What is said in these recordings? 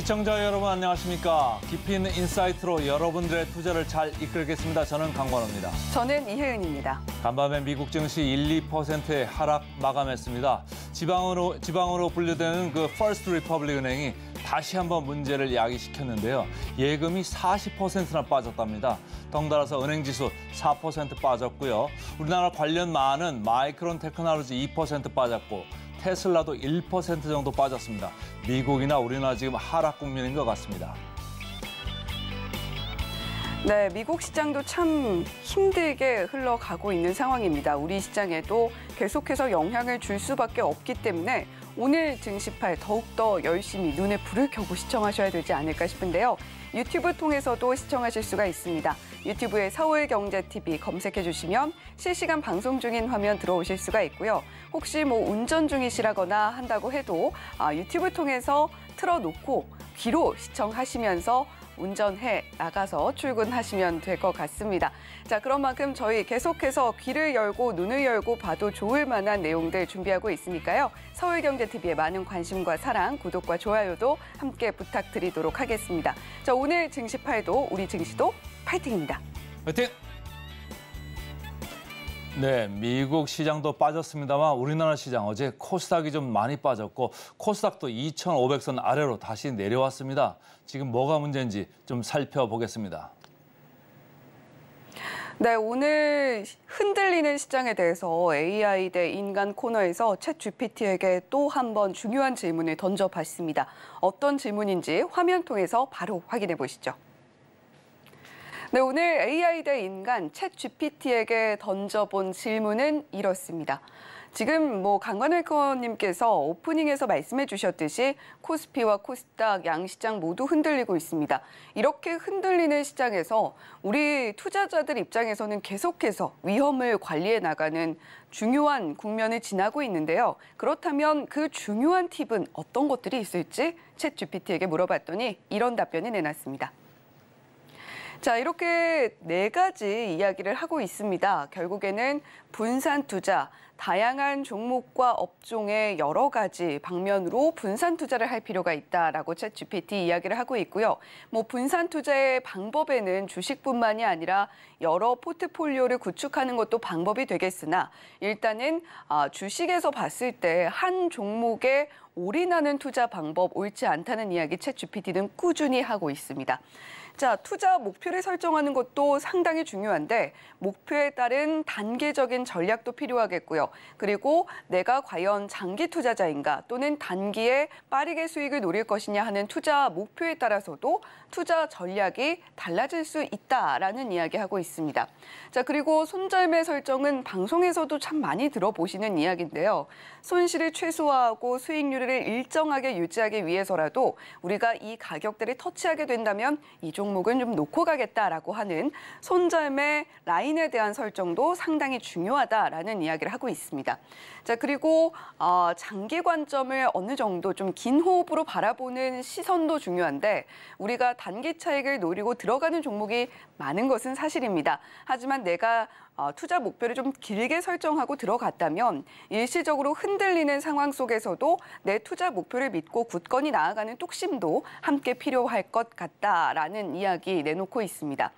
시청자 여러분 안녕하십니까? 깊이 있는 insight로 여러분들의 투자를 잘 이끌겠습니다. 저는 강관우입니다. 저는 이혜은입니다. 간밤에 미국 증시 1, 2%의 하락 마감했습니다. 지방으로 지방으로 분류되는 그 퍼스트 리퍼블릭 은행이 다시 한번 문제를 야기시켰는데요. 예금이 40%나 빠졌답니다. 덩달아서 은행 지수 4% 빠졌고요. 우리나라 관련만은 마이크론 테크놀로지 2% 빠졌고 테슬라도 1% 정도 빠졌습니다. 미국이나 우리나라 지금 하락 국면인 것 같습니다. 네, 미국 시장도 참 힘들게 흘러가고 있는 상황입니다. 우리 시장에도 계속해서 영향을 줄 수밖에 없기 때문에 오늘 증시팔 더욱더 열심히 눈에 불을 켜고 시청하셔야 되지 않을까 싶은데요. 유튜브 통해서도 시청하실 수가 있습니다. 유튜브에 서울경제TV 검색해 주시면 실시간 방송 중인 화면 들어오실 수가 있고요. 혹시 뭐 운전 중이시라거나 한다고 해도 아, 유튜브 통해서 틀어놓고 귀로 시청하시면서 운전해 나가서 출근하시면 될 것 같습니다. 자, 그런 만큼 저희 계속해서 귀를 열고 눈을 열고 봐도 좋을 만한 내용들 준비하고 있으니까요. 서울경제TV의 많은 관심과 사랑, 구독과 좋아요도 함께 부탁드리도록 하겠습니다. 자, 오늘 증시 팔도 우리 증시도 파이팅입니다. 화이팅! 네, 미국 시장도 빠졌습니다만 우리나라 시장 어제 코스닥이 좀 많이 빠졌고 코스닥도 2,500선 아래로 다시 내려왔습니다. 지금 뭐가 문제인지 좀 살펴보겠습니다. 네, 오늘 흔들리는 시장에 대해서 AI 대 인간 코너에서 챗 GPT에게 또 한 번 중요한 질문을 던져봤습니다. 어떤 질문인지 화면 통해서 바로 확인해 보시죠. 네, 오늘 AI 대 인간 챗 GPT에게 던져본 질문은 이렇습니다. 지금 뭐 강관일커님께서 오프닝에서 말씀해 주셨듯이 코스피와 코스닥 양시장 모두 흔들리고 있습니다. 이렇게 흔들리는 시장에서 우리 투자자들 입장에서는 계속해서 위험을 관리해 나가는 중요한 국면을 지나고 있는데요. 그렇다면 그 중요한 팁은 어떤 것들이 있을지 챗 GPT에게 물어봤더니 이런 답변이 내놨습니다. 자, 이렇게 네 가지 이야기를 하고 있습니다. 결국에는 분산 투자, 다양한 종목과 업종의 여러 가지 방면으로 분산 투자를 할 필요가 있다라고 챗 GPT 이야기를 하고 있고요. 뭐 분산 투자의 방법에는 주식뿐만이 아니라 여러 포트폴리오를 구축하는 것도 방법이 되겠으나 일단은 아, 주식에서 봤을 때 한 종목에 올인하는 투자 방법 옳지 않다는 이야기 챗 GPT는 꾸준히 하고 있습니다. 자, 투자 목표를 설정하는 것도 상당히 중요한데 목표에 따른 단계적인 전략도 필요하겠고요. 그리고 내가 과연 장기 투자자인가 또는 단기에 빠르게 수익을 노릴 것이냐 하는 투자 목표에 따라서도 투자 전략이 달라질 수 있다라는 이야기하고 있습니다. 자, 그리고 손절매 설정은 방송에서도 참 많이 들어보시는 이야기인데요. 손실을 최소화하고 수익률을 일정하게 유지하기 위해서라도 우리가 이 가격대를 터치하게 된다면 이종 목은 좀 놓고 가겠다라고 하는 손절매 라인에 대한 설정도 상당히 중요하다라는 이야기를 하고 있습니다. 자 그리고 어, 장기 관점을 어느 정도 좀 긴 호흡으로 바라보는 시선도 중요한데 우리가 단기 차익을 노리고 들어가는 종목이 많은 것은 사실입니다. 하지만 내가 어, 투자 목표를 좀 길게 설정하고 들어갔다면 일시적으로 흔들리는 상황 속에서도 내 투자 목표를 믿고 굳건히 나아가는 뚝심도 함께 필요할 것 같다라는 이야기 내놓고 있습니다.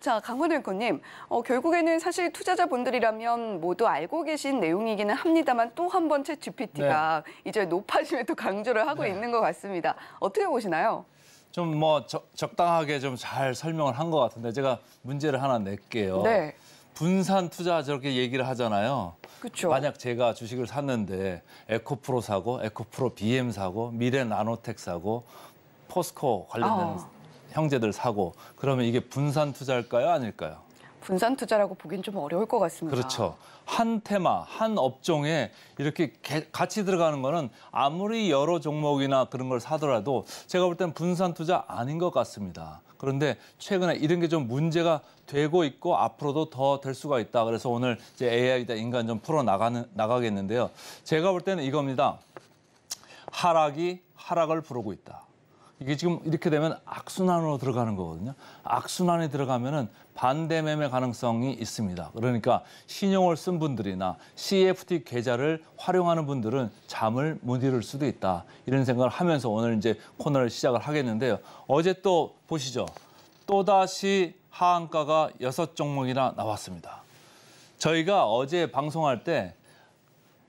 자, 강원 앵커님, 어, 결국에는 사실 투자자분들이라면 모두 알고 계신 내용이기는 합니다만 또 한번챗 GPT가 네. 이제 높아짐에도 강조를 하고 네. 있는 것 같습니다. 어떻게 보시나요? 좀 뭐 적당하게 좀 잘 설명을 한 것 같은데 제가 문제를 하나 낼게요. 네. 분산 투자 저렇게 얘기를 하잖아요. 그렇죠. 만약 제가 주식을 샀는데 에코프로 사고 에코프로 BM 사고 미래 나노텍 사고 포스코 관련된 아. 형제들 사고 그러면 이게 분산 투자일까요, 아닐까요? 분산 투자라고 보긴 좀 어려울 것 같습니다. 그렇죠. 한 테마, 한 업종에 이렇게 같이 들어가는 거는 아무리 여러 종목이나 그런 걸 사더라도 제가 볼 때는 분산 투자 아닌 것 같습니다. 그런데 최근에 이런 게 좀 문제가 되고 있고 앞으로도 더 될 수가 있다. 그래서 오늘 이제 AI다 인간 좀 풀어 나가는 나가겠는데요. 제가 볼 때는 이겁니다. 하락이 하락을 부르고 있다. 이게 지금 이렇게 되면 악순환으로 들어가는 거거든요. 악순환이 들어가면은 반대 매매 가능성이 있습니다. 그러니까 신용을 쓴 분들이나 CFT 계좌를 활용하는 분들은 잠을 못 이룰 수도 있다. 이런 생각을 하면서 오늘 이제 코너를 시작을 하겠는데요. 어제 또 보시죠. 또다시 하한가가 여섯 종목이나 나왔습니다. 저희가 어제 방송할 때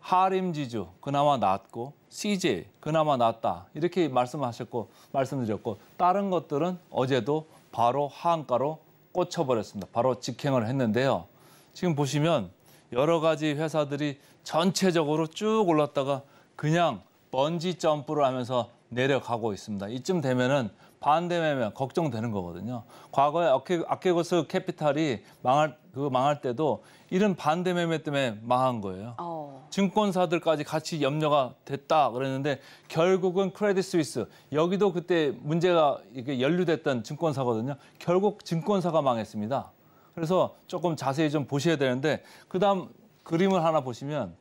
하림 지주 그나마 낮고 CJ 그나마 낮다 이렇게 말씀하셨고 말씀드렸고 다른 것들은 어제도 바로 하한가로 꽂혀버렸습니다. 바로 직행을 했는데요. 지금 보시면 여러 가지 회사들이 전체적으로 쭉 올랐다가 그냥 번지 점프를 하면서 내려가고 있습니다. 이쯤 되면은 반대 매매 걱정되는 거거든요. 과거에 아케, 아케고스 캐피탈이 망할 그 망할 때도 이런 반대 매매 때문에 망한 거예요. 어. 증권사들까지 같이 염려가 됐다 그랬는데 결국은 크레딧 스위스 여기도 그때 문제가 이게 연루됐던 증권사거든요. 결국 증권사가 망했습니다. 그래서 조금 자세히 좀 보셔야 되는데 그다음 그림을 하나 보시면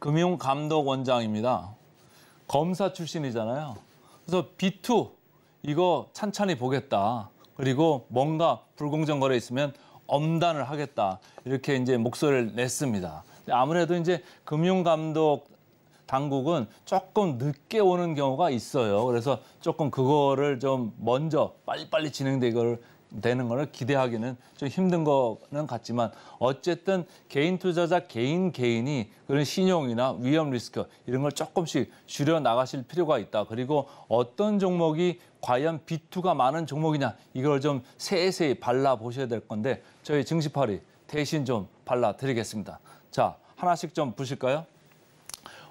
금융감독원장입니다. 검사 출신이잖아요. 그래서 B2 이거 찬찬히 보겠다. 그리고 뭔가 불공정 거래 있으면 엄단을 하겠다. 이렇게 이제 목소리를 냈습니다. 아무래도 이제 금융감독 당국은 조금 늦게 오는 경우가 있어요. 그래서 조금 그거를 좀 먼저 빨리빨리 진행되걸 되는 거를 기대하기는 좀 힘든 거는 같지만 어쨌든 개인 투자자 개인 개인이 그런 신용이나 위험 리스크 이런 걸 조금씩 줄여 나가실 필요가 있다. 그리고 어떤 종목이 과연 비투가 많은 종목이냐 이걸 좀 세세히 발라 보셔야 될 건데 저희 증시팔이 대신 좀 발라 드리겠습니다. 자 하나씩 좀 보실까요?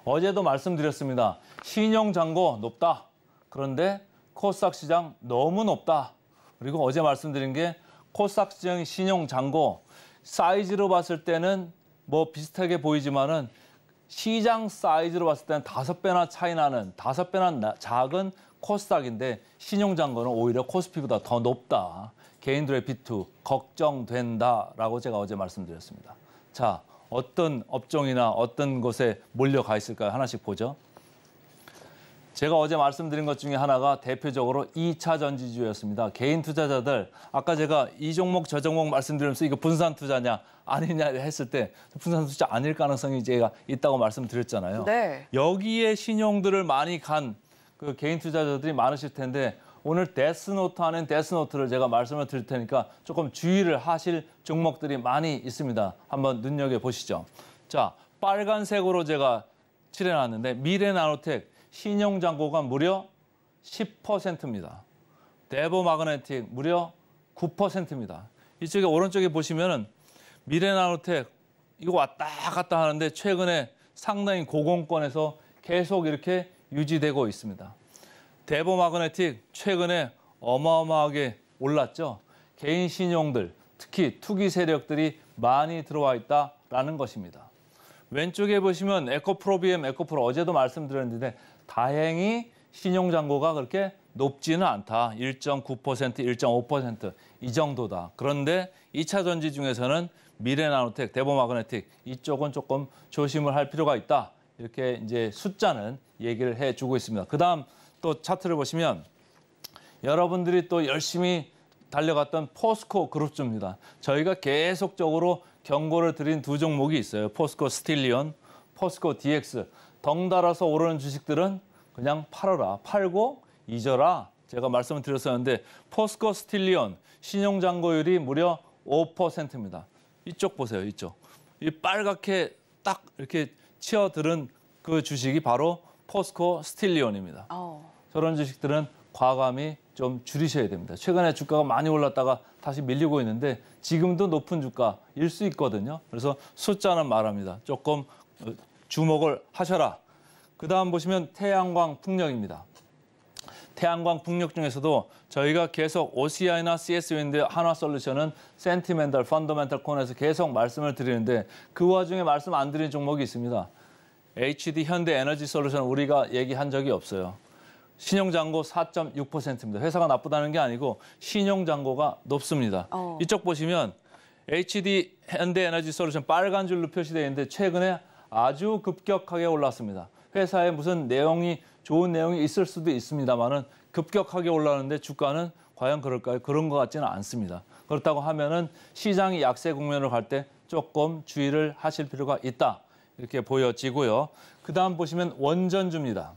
어제도 말씀드렸습니다. 신용 잔고 높다. 그런데 코스닥 시장 너무 높다. 그리고 어제 말씀드린 게 코스닥 시장 신용 잔고 사이즈로 봤을 때는 뭐 비슷하게 보이지만은 시장 사이즈로 봤을 때는 다섯 배나 차이 나는 다섯 배나 나- 작은 코스닥인데 신용 잔고는 오히려 코스피보다 더 높다. 개인들의 비투 걱정된다라고 제가 어제 말씀드렸습니다. 자, 어떤 업종이나 어떤 곳에 몰려가 있을까요? 하나씩 보죠. 제가 어제 말씀드린 것 중에 하나가 대표적으로 2차 전지주였습니다. 개인 투자자들 아까 제가 이 종목 저 종목 말씀드리면서 이거 분산 투자냐 아니냐 했을 때 분산 투자 아닐 가능성이 제가 있다고 말씀드렸잖아요. 네. 여기에 신용들을 많이 간 그 개인 투자자들이 많으실 텐데 오늘 death note 하는 death note를 제가 말씀을 드릴 테니까 조금 주의를 하실 종목들이 많이 있습니다. 한번 눈여겨 보시죠. 자, 빨간색으로 제가 칠해놨는데 미래나노텍 신용잔고가 무려 10%입니다. 대보 마그네틱 무려 9%입니다. 이쪽에 오른쪽에 보시면은 미래나노텍 이거 왔다 갔다 하는데 최근에 상당히 고공권에서 계속 이렇게 유지되고 있습니다. 데보 마그네틱 최근에 어마어마하게 올랐죠. 개인 신용들, 특히 투기 세력들이 많이 들어와 있다라는 것입니다. 왼쪽에 보시면 에코프로비엠, 에코프로 어제도 말씀드렸는데 다행히 신용잔고가 그렇게 높지는 않다. 1.9%, 1.5%이 정도다. 그런데 2차 전지 중에서는 미래나노텍, 데보마그네틱 이쪽은 조금 조심을 할 필요가 있다. 이렇게 이제 숫자는 얘기를 해주고 있습니다. 그다음 또 차트를 보시면 여러분들이 또 열심히 달려갔던 포스코 그룹주입니다. 저희가 계속적으로 경고를 드린 두 종목이 있어요. 포스코 스틸리온, 포스코 DX. 덩달아서 오르는 주식들은 그냥 팔아라. 팔고 잊어라. 제가 말씀을 드렸었는데 포스코 스틸리온 신용잔고율이 무려 5%입니다. 이쪽 보세요. 이쪽. 이 빨갛게 딱 이렇게 치어들은 그 주식이 바로 포스코 스틸리온입니다. 어. 저런 주식들은 과감히 좀 줄이셔야 됩니다. 최근에 주가가 많이 올랐다가 다시 밀리고 있는데 지금도 높은 주가일 수 있거든요. 그래서 숫자는 말합니다. 조금 어, 주목을 하셔라. 그 다음 보시면 태양광 풍력입니다. 태양광 풍력 중에서도 저희가 계속 OCI나 CS-윈드 한화 솔루션은 센티멘탈, 펀더멘탈 코너에서 계속 말씀을 드리는데 그 와중에 말씀 안 드린 종목이 있습니다. HD 현대 에너지 솔루션 우리가 얘기한 적이 없어요. 신용잔고 4.6%입니다. 회사가 나쁘다는 게 아니고 신용잔고가 높습니다. 어. 이쪽 보시면 HD 현대 에너지 솔루션 빨간 줄로 표시되어 있는데 최근에 아주 급격하게 올랐습니다. 회사에 무슨 내용이 좋은 내용이 있을 수도 있습니다만은 급격하게 올라가는데 주가는 과연 그럴까요? 그런 것 같지는 않습니다. 그렇다고 하면은 시장이 약세 국면으로 갈때 조금 주의를 하실 필요가 있다. 이렇게 보여지고요. 그 다음 보시면 원전주입니다.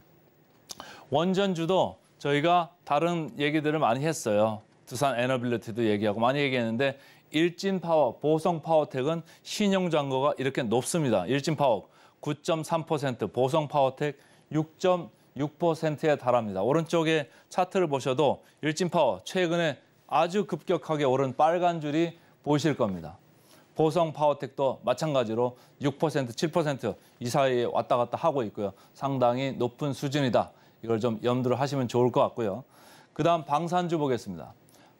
원전주도 저희가 다른 얘기들을 많이 했어요. 두산 에너빌리티도 얘기하고 많이 얘기했는데 일진 파워, 보성 파워텍은 신용 잔고가 이렇게 높습니다. 일진 파워 9.3%, 보성 파워텍 6.6%에 달합니다. 오른쪽에 차트를 보셔도 일진 파워 최근에 아주 급격하게 오른 빨간 줄이 보이실 겁니다. 보성 파워텍도 마찬가지로 6%, 7%이 사이에 왔다 갔다 하고 있고요. 상당히 높은 수준이다. 이걸 좀 염두를 하시면 좋을 것 같고요. 그다음 방산주 보겠습니다.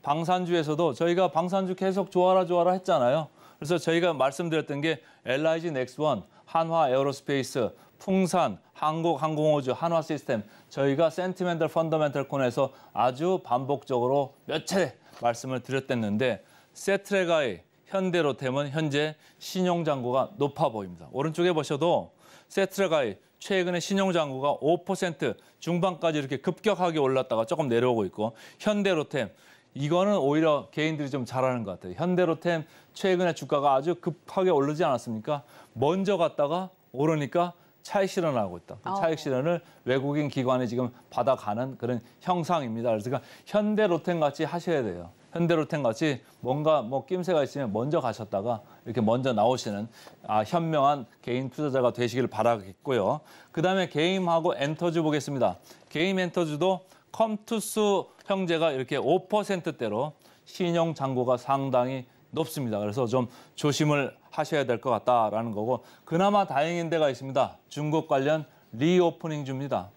방산주에서도 저희가 방산주 계속 좋아라 좋아라 했잖아요. 그래서 저희가 말씀드렸던 게 LIG 넥스원, 한화 에어로스페이스, 풍산, 한국항공호주, 한화시스템 저희가 센티멘털 펀더멘털 콘에서 아주 반복적으로 몇 차례 말씀을 드렸댔는데 세트레가의 현대로템은 현재 신용잔고가 높아 보입니다. 오른쪽에 보셔도 세트레가의 최근에 신용잔고가 5% 중반까지 이렇게 급격하게 올랐다가 조금 내려오고 있고 현대로템 이거는 오히려 개인들이 좀 잘하는 것 같아요. 현대로템 최근에 주가가 아주 급하게 오르지 않았습니까? 먼저 갔다가 오르니까 차익 실현을 하고 있다. 그 차익 실현을 외국인 기관이 지금 받아가는 그런 형상입니다. 그러니까 현대로템 같이 하셔야 돼요. 현대로템 같이 뭔가 뭐 낌새가 있으면 먼저 가셨다가 이렇게 먼저 나오시는 아, 현명한 개인 투자자가 되시길 바라겠고요. 그다음에 게임하고 엔터주 보겠습니다. 게임 엔터주도 컴투스 형제가 이렇게 5%대로 신용 잔고가 상당히 높습니다. 그래서 좀 조심을 하셔야 될 것 같다라는 거고 그나마 다행인 데가 있습니다. 중국 관련 reopening 주입니다.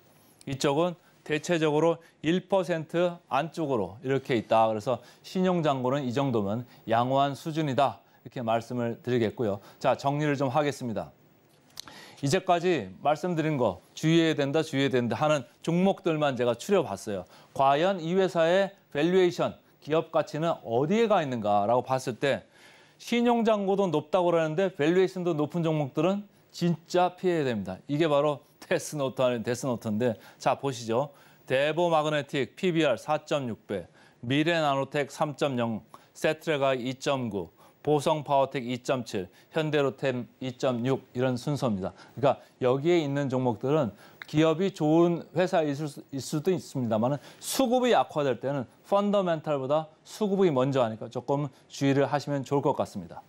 이쪽은 대체적으로 1% 안쪽으로 이렇게 있다. 그래서 신용 잔고는 이 정도면 양호한 수준이다. 이렇게 말씀을 드리겠고요. 자, 정리를 좀 하겠습니다. 이제까지 말씀드린 거 주의해야 된다, 주의해야 된다 하는 종목들만 제가 추려봤어요. 과연 이 회사의 valuation, 기업 가치는 어디에 가 있는가라고 봤을 때 신용잔고도 높다고 그러는데 valuation도 높은 종목들은 진짜 피해야 됩니다. 이게 바로 death note 아닌 death note인데 자 보시죠. 대보 마그네틱 PBR 4.6배, 미래 나노텍 3.0, 쎄트렉아이 2.9, 보성 파워텍 2.7, 현대로템 2.6 이런 순서입니다. 그러니까 여기에 있는 종목들은 기업이 좋은 회사일 수도 있습니다만 수급이 약화될 때는 펀더멘탈보다 수급이 먼저 하니까 조금 주의를 하시면 좋을 것 같습니다.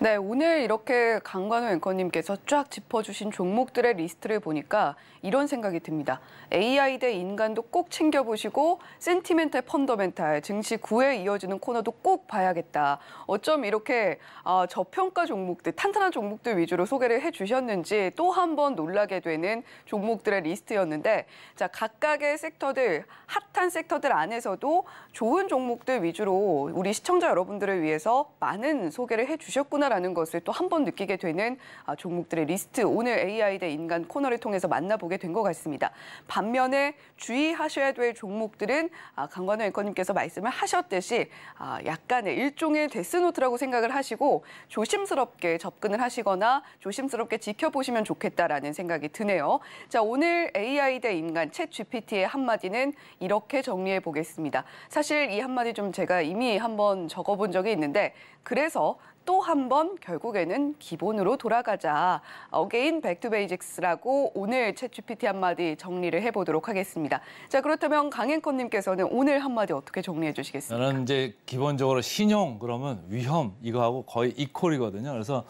네, 오늘 이렇게 강관우 앵커님께서 쫙 짚어주신 종목들의 리스트를 보니까 이런 생각이 듭니다. AI 대 인간도 꼭 챙겨보시고 센티멘탈 펀더멘탈 증시 9에 이어지는 코너도 꼭 봐야겠다. 어쩜 이렇게 어, 저평가 종목들, 탄탄한 종목들 위주로 소개를 해주셨는지 또 한 번 놀라게 되는 종목들의 리스트였는데 자 각각의 섹터들, 핫한 섹터들 안에서도 좋은 종목들 위주로 우리 시청자 여러분들을 위해서 많은 소개를 해주셨구나 있구나라는 것을 또 한 번 느끼게 되는 아, 종목들의 리스트 오늘 AI 대 인간 코너를 통해서 만나보게 된 것 같습니다. 반면에 주의하셔야 될 종목들은 아, 강관우 앵커님께서 말씀을 하셨듯이 아, 약간의 일종의 데스노트라고 생각을 하시고 조심스럽게 접근을 하시거나 조심스럽게 지켜보시면 좋겠다라는 생각이 드네요. 자 오늘 AI 대 인간 ChatGPT의 한마디는 이렇게 정리해 보겠습니다. 사실 이 한마디 좀 제가 이미 한번 적어본 적이 있는데 그래서 또 한 번 결국에는 기본으로 돌아가자. Again back to basics라고 오늘 ChatGPT 한마디 정리를 해보도록 하겠습니다. 자 그렇다면 강관우님께서는 오늘 한마디 어떻게 정리해 주시겠습니까? 저는 이제 기본적으로 신용 그러면 위험 이거하고 거의 equal이거든요. 그래서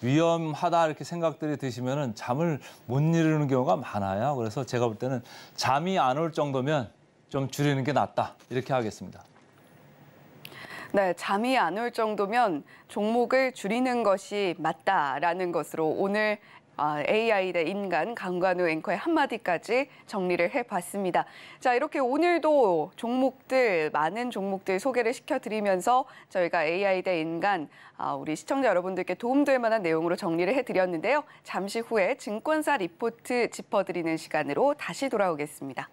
위험하다 이렇게 생각들이 드시면 잠을 못 이루는 경우가 많아요. 그래서 제가 볼 때는 잠이 안 올 정도면 좀 줄이는 게 낫다 이렇게 하겠습니다. 네, 잠이 안 올 정도면 종목을 줄이는 것이 맞다라는 것으로 오늘 AI 아, 대 인간 강관우 앵커의 한마디까지 정리를 해봤습니다. 자 이렇게 오늘도 종목들 많은 종목들 소개를 시켜드리면서 저희가 AI 대 인간 아, 우리 시청자 여러분들께 도움될 만한 내용으로 정리를 해드렸는데요. 잠시 후에 증권사 리포트 짚어드리는 시간으로 다시 돌아오겠습니다.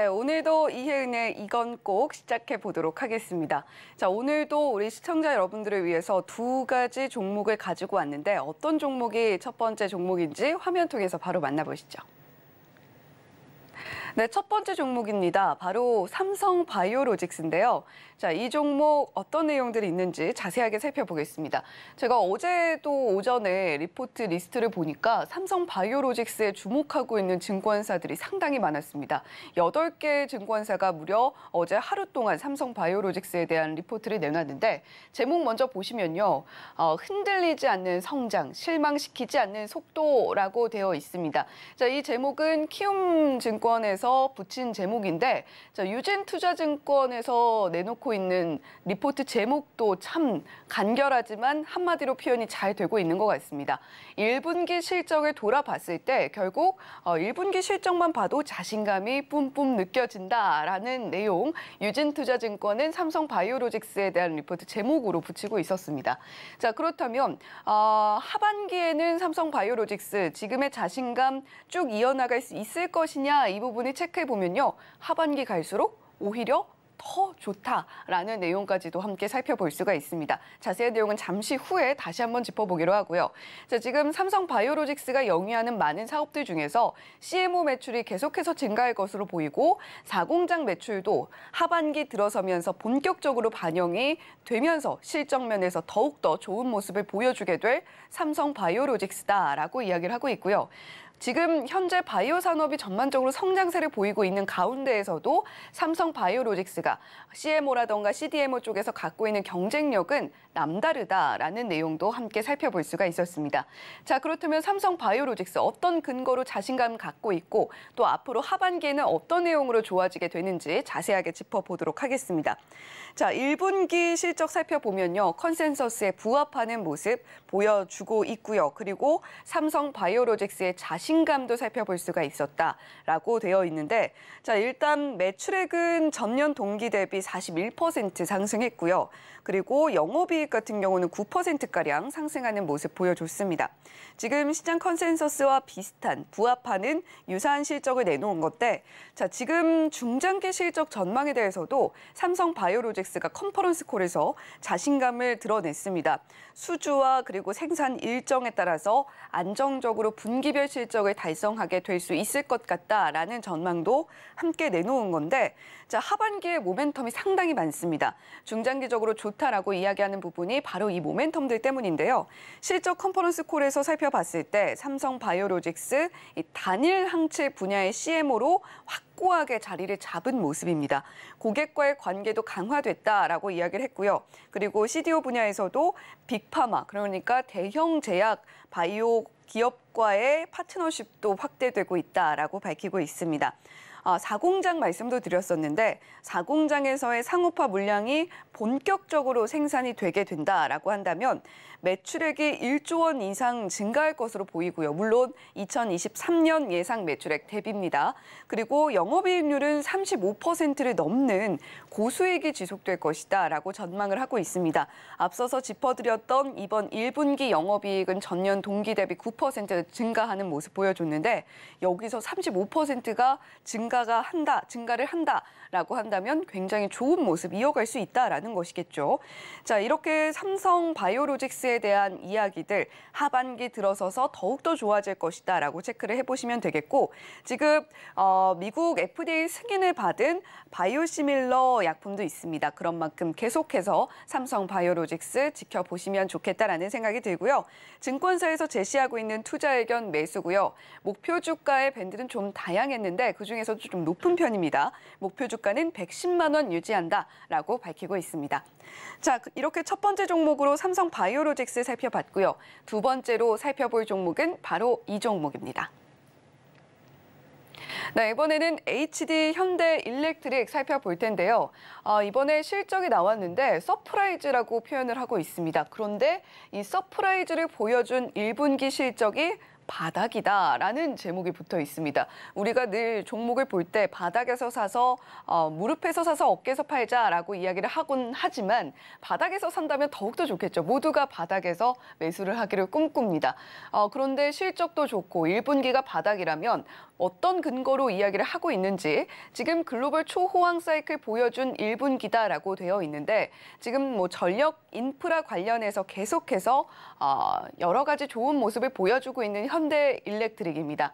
네, 오늘도 이혜은의 이건 꼭 시작해 보도록 하겠습니다. 자, 오늘도 우리 시청자 여러분들을 위해서 두 가지 종목을 가지고 왔는데 어떤 종목이 첫 번째 종목인지 화면 통해서 바로 만나보시죠. 네, 첫 번째 종목입니다. 바로 삼성 바이오로직스인데요. 자, 이 종목 어떤 내용들이 있는지 자세하게 살펴보겠습니다. 제가 어제도 오전에 리포트 리스트를 보니까 삼성 바이오로직스에 주목하고 있는 증권사들이 상당히 많았습니다. 여덟 개 증권사가 무려 어제 하루 동안 삼성 바이오로직스에 대한 리포트를 내놨는데 제목 먼저 보시면요. 어, 흔들리지 않는 성장, 실망시키지 않는 속도라고 되어 있습니다. 자, 이 제목은 키움 증권에서 붙인 제목인데 자, 유진 투자증권에서 내놓고 있는 리포트 제목도 참 간결하지만 한마디로 표현이 잘 되고 있는 것 같습니다. 1분기 실적을 돌아봤을 때 결국 어, 1분기 실적만 봐도 자신감이 뿜뿜 느껴진다라는 내용 유진투자증권은 삼성 바이오로직스에 대한 리포트 제목으로 붙이고 있었습니다. 자 그렇다면 어, 하반기에는 삼성 바이오로직스 지금의 자신감 쭉 이어나갈 수 있을 것이냐 이 부분을 체크해 보면요 하반기 갈수록 오히려 더 좋다라는 내용까지도 함께 살펴볼 수가 있습니다. 자세한 내용은 잠시 후에 다시 한번 짚어보기로 하고요. 자, 지금 삼성 바이오로직스가 영위하는 많은 사업들 중에서 CMO 매출이 계속해서 증가할 것으로 보이고 사공장 매출도 하반기 들어서면서 본격적으로 반영이 되면서 실적 면에서 더욱더 좋은 모습을 보여주게 될 삼성 바이오로직스다라고 이야기를 하고 있고요. 지금 현재 바이오 산업이 전반적으로 성장세를 보이고 있는 가운데에서도 삼성 바이오로직스가 CMO라던가 CDMO 쪽에서 갖고 있는 경쟁력은 남다르다라는 내용도 함께 살펴볼 수가 있었습니다. 자, 그렇다면 삼성 바이오로직스 어떤 근거로 자신감 갖고 있고 또 앞으로 하반기에는 어떤 내용으로 좋아지게 되는지 자세하게 짚어보도록 하겠습니다. 자, 1분기 실적 살펴보면요. 컨센서스에 부합하는 모습 보여주고 있고요. 그리고 삼성 바이오로직스의 자신 감도 살펴볼 수가 있었다라고 되어 있는데 자, 일단 매출액은 전년 동기 대비 41% 상승했고요. 그리고 영업이익 같은 경우는 9%가량 상승하는 모습 보여줬습니다. 지금 시장 컨센서스와 비슷한 부합하는 유사한 실적을 내놓은 건데 자, 지금 중장기 실적 전망에 대해서도 삼성 바이오로직스가 컨퍼런스 콜에서 자신감을 드러냈습니다. 수주와 그리고 생산 일정에 따라서 안정적으로 분기별 실적 을 달성하게 될 수 있을 것 같다라는 전망도 함께 내놓은 건데 자, 하반기에 모멘텀이 상당히 많습니다. 중장기적으로 좋다라고 이야기하는 부분이 바로 이 모멘텀들 때문인데요. 실적 컨퍼런스 콜에서 살펴봤을 때 삼성 바이오로직스 이 단일 항체 분야의 CMO로 확고하게 자리를 잡은 모습입니다. 고객과의 관계도 강화됐다라고 이야기를 했고요. 그리고 CDO 분야에서도 빅파마 그러니까 대형 제약 바이오 기업과의 파트너십도 확대되고 있다라고 밝히고 있습니다. 아, 사공장 말씀도 드렸었는데 사공장에서의 상업화 물량이 본격적으로 생산이 되게 된다라고 한다면 매출액이 1조 원 이상 증가할 것으로 보이고요. 물론 2023년 예상 매출액 대비입니다. 그리고 영업이익률은 35%를 넘는 고수익이 지속될 것이다 라고 전망을 하고 있습니다. 앞서서 짚어드렸던 이번 1분기 영업이익은 전년 동기 대비 9% 증가하는 모습 보여줬는데 여기서 35%가 증가가 한다, 증가를 한다 라고 한다면 굉장히 좋은 모습 이어갈 수 있다라는 것이겠죠. 자, 이렇게 삼성 바이오로직스에 대한 이야기들 하반기 들어서서 더욱더 좋아질 것이다 라고 체크를 해보시면 되겠고 지금 어, 미국 FDA 승인을 받은 바이오시밀러 약품도 있습니다. 그런 만큼 계속해서 삼성 바이오로직스 지켜보시면 좋겠다라는 생각이 들고요. 증권사에서 제시하고 있는 투자 의견 매수고요. 목표 주가의 밴드는 좀 다양했는데 그중에서도 좀 높은 편입니다. 목표 주가 는 110만 원 유지한다라고 밝히고 있습니다. 자, 그 이렇게 첫 번째 종목으로 삼성 바이오로직스 살펴봤고요. 두 번째로 살펴볼 종목은 바로 이 종목입니다. 네, 이번에는 HD 현대 일렉트릭 살펴볼 텐데요. 어, 이번에 실적이 나왔는데 서프라이즈라고 표현을 하고 있습니다. 그런데 이 서프라이즈를 보여준 1분기 실적이 바닥이다라는 제목이 붙어 있습니다. 우리가 늘 종목을 볼 때 바닥에서 사서 어, 무릎에서 사서 어깨에서 팔자라고 이야기를 하곤 하지만 바닥에서 산다면 더욱더 좋겠죠. 모두가 바닥에서 매수를 하기를 꿈꿉니다. 어, 그런데 실적도 좋고 1분기가 바닥이라면 어떤 근거로 이야기를 하고 있는지 지금 글로벌 초호황 사이클 보여준 1분기다라고 되어 있는데 지금 뭐 전력 인프라 관련해서 계속해서 어, 여러 가지 좋은 모습을 보여주고 있는 현대 일렉트릭입니다.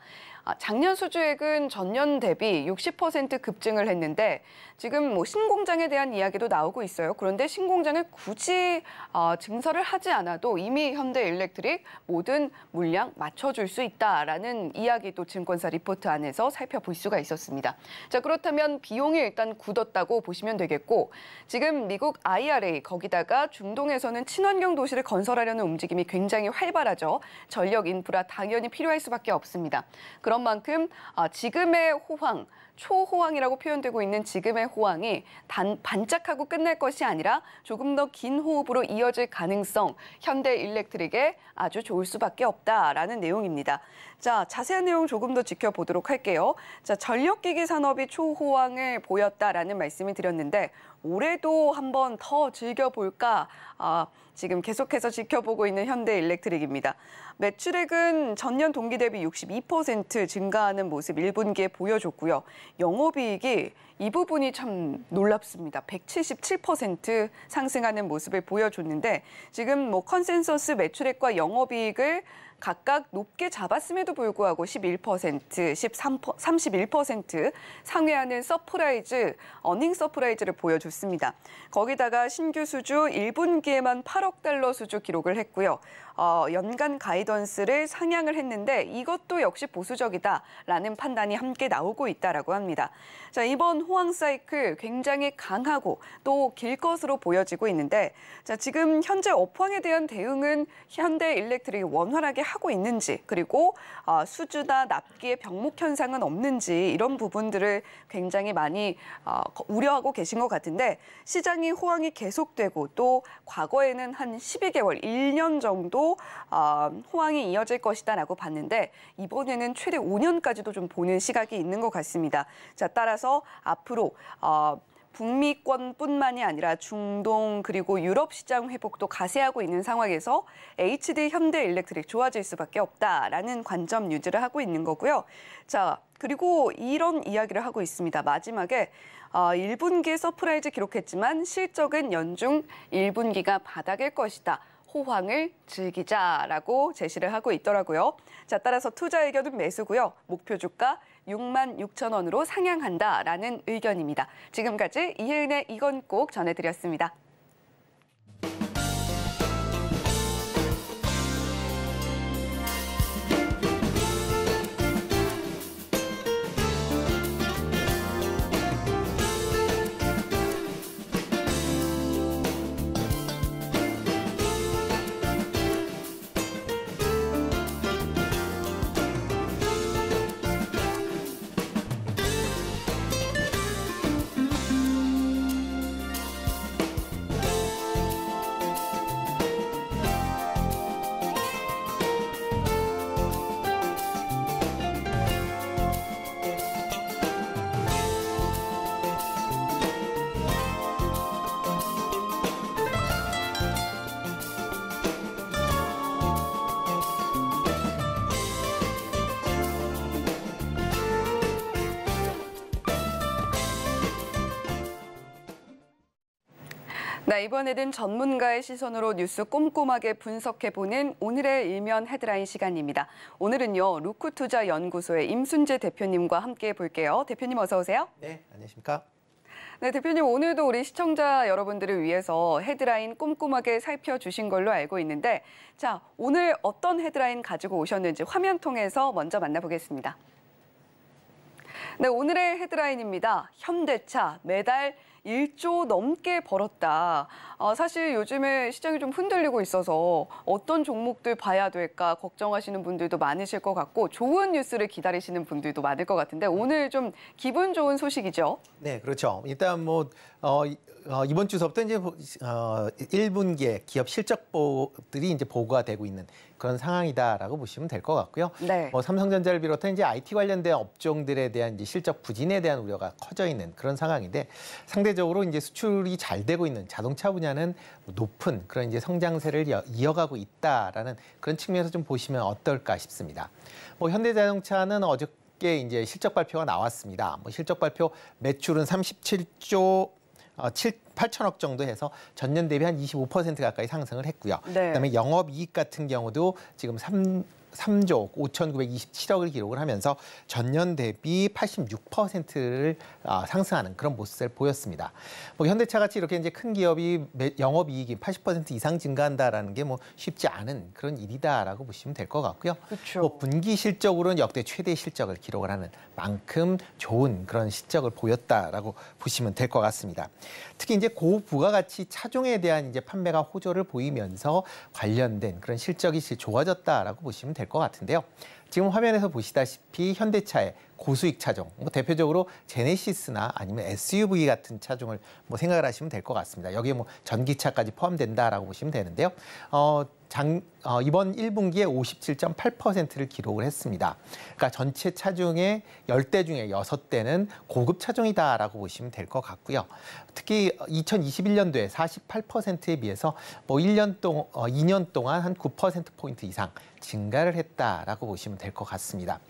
아, 작년 수주액은 전년 대비 60% 급증을 했는데 지금 뭐 신공장에 대한 이야기도 나오고 있어요. 그런데 신공장을 굳이 어, 증설을 하지 않아도 이미 현대일렉트릭 모든 물량 맞춰줄 수 있다라는 이야기도 증권사 리포트 안에서 살펴볼 수가 있었습니다. 자 그렇다면 비용이 일단 굳었다고 보시면 되겠고 지금 미국 IRA 거기다가 중동에서는 친환경 도시를 건설하려는 움직임이 굉장히 활발하죠. 전력 인프라 당연히 필요할 수밖에 없습니다. 그런 만큼 아, 지금의 호황 초호황이라고 표현되고 있는 지금의 호황이 단 반짝하고 끝날 것이 아니라 조금 더 긴 호흡으로 이어질 가능성 현대 일렉트릭에 아주 좋을 수밖에 없다라는 내용입니다. 자, 자세한 내용 조금 더 지켜보도록 할게요. 자, 전력기기 산업이 초호황을 보였다라는 말씀을 드렸는데 올해도 한번 더 즐겨볼까 아, 지금 계속해서 지켜보고 있는 현대 일렉트릭입니다. 매출액은 전년 동기 대비 62% 증가하는 모습 1분기에 보여줬고요. 영업이익이 이 부분이 참 놀랍습니다. 177% 상승하는 모습을 보여줬는데 지금 뭐 컨센서스 매출액과 영업이익을 각각 높게 잡았음에도 불구하고 11%, 13, 31% 상회하는 서프라이즈, 어닝 서프라이즈를 보여줬습니다. 거기다가 신규 수주 1분기에만 8억 달러 수주 기록을 했고요. 어, 연간 가이던스를 상향을 했는데 이것도 역시 보수적이다라는 판단이 함께 나오고 있다라고 합니다. 자, 이번 호황 사이클 굉장히 강하고 또 길 것으로 보여지고 있는데 자, 지금 현재 업황에 대한 대응은 현대 일렉트릭이 원활하게 하고 있는지 그리고 어, 수주나 납기의 병목 현상은 없는지 이런 부분들을 굉장히 많이 어, 우려하고 계신 것 같은데 시장이 호황이 계속되고 또 과거에는 한 12개월, 1년 정도 어, 호황이 이어질 것이다라고 봤는데 이번에는 최대 5년까지도 좀 보는 시각이 있는 것 같습니다. 자 따라서 앞으로 어, 북미권뿐만이 아니라 중동 그리고 유럽 시장 회복도 가세하고 있는 상황에서 HD 현대 일렉트릭 좋아질 수밖에 없다라는 관점 유지를 하고 있는 거고요. 자 그리고 이런 이야기를 하고 있습니다. 마지막에 어, 1분기 서프라이즈 기록했지만 실적은 연중 1분기가 바닥일 것이다. 호황을 즐기자라고 제시를 하고 있더라고요. 자, 따라서 투자 의견은 매수고요. 목표 주가 6만 6천 원으로 상향한다라는 의견입니다. 지금까지 이혜은의 이건 꼭 전해드렸습니다. 네, 이번에는 전문가의 시선으로 뉴스 꼼꼼하게 분석해보는 오늘의 일면 헤드라인 시간입니다. 오늘은요, 루크투자 연구소의 임순재 대표님과 함께 볼게요. 대표님 어서 오세요. 네, 안녕하십니까? 네, 대표님 오늘도 우리 시청자 여러분들을 위해서 헤드라인 꼼꼼하게 살펴주신 걸로 알고 있는데 자, 오늘 어떤 헤드라인 가지고 오셨는지 화면 통해서 먼저 만나보겠습니다. 네, 오늘의 헤드라인입니다. 현대차 매달 1조 넘게 벌었다. 어, 사실 요즘에 시장이 좀 흔들리고 있어서 어떤 종목들 봐야 될까 걱정하시는 분들도 많으실 것 같고 좋은 뉴스를 기다리시는 분들도 많을 것 같은데 오늘 좀 기분 좋은 소식이죠. 네, 그렇죠. 일단 뭐 어, 어, 이번 주서부터 이제 어, 1분기에 기업 실적들이 이제 보고가 되고 있는 그런 상황이다라고 보시면 될 것 같고요. 네. 뭐 삼성전자를 비롯한 이제 IT 관련된 업종들에 대한 이제 실적 부진에 대한 우려가 커져 있는 그런 상황인데 상대적으로 이제 수출이 잘 되고 있는 자동차 분야는 높은 그런 이제 성장세를 이어가고 있다라는 그런 측면에서 좀 보시면 어떨까 싶습니다. 뭐 현대자동차는 어저께 이제 실적 발표가 나왔습니다. 뭐 실적 발표 매출은 37조 어, 7, 8천억 정도 해서 전년 대비 한 25% 가까이 상승을 했고요. 네. 그다음에 영업이익 같은 경우도 지금 3 3조 5,927억을 기록을 하면서 전년 대비 86%를 아, 상승하는 그런 모습을 보였습니다. 뭐 현대차 같이 이렇게 이제 큰 기업이 영업이익이 80% 이상 증가한다라는 게 뭐 쉽지 않은 그런 일이다라고 보시면 될 것 같고요. 그렇죠. 뭐 분기 실적으로는 역대 최대 실적을 기록을 하는 만큼 좋은 그런 실적을 보였다라고 보시면 될 것 같습니다. 특히 이제 고부가가치 차종에 대한 이제 판매가 호조를 보이면서 관련된 그런 실적이 좋아졌다라고 보시면 될 것 같은데요. 지금 화면에서 보시다시피 현대차의 고수익 차종, 뭐 대표적으로 제네시스나 아니면 SUV 같은 차종을 뭐 생각을 하시면 될 것 같습니다. 여기에 뭐 전기차까지 포함된다라고 보시면 되는데요. 어, 장, 어, 이번 1분기에 57.8%를 기록을 했습니다. 그러니까 전체 차종의 10대 중에 6대는 고급 차종이다라고 보시면 될 것 같고요. 특히 2021년도에 48%에 비해서 뭐 1년 동, 어, 2년 동안 한 9%포인트 이상 증가를 했다라고 보시면 될 것 같습니다.